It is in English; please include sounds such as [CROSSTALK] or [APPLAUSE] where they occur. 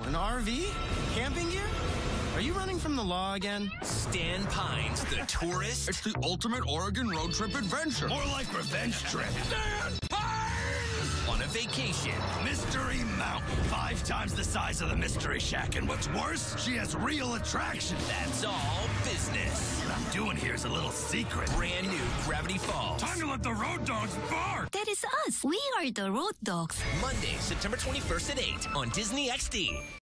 An RV? Camping gear? Are you running from the law again? Stan Pines, the [LAUGHS] tourist. It's the ultimate Oregon road trip adventure. More like revenge trip. Stan Pines! On a vacation. Mystery Mountain. Five times the size of the Mystery Shack. And what's worse, she has real attraction. That's all business. What I'm doing here is a little secret. Brand new Gravity Falls. Time to let the road dogs bark. That is us. We are the road dogs. Monday, September 21st at 8 on Disney XD.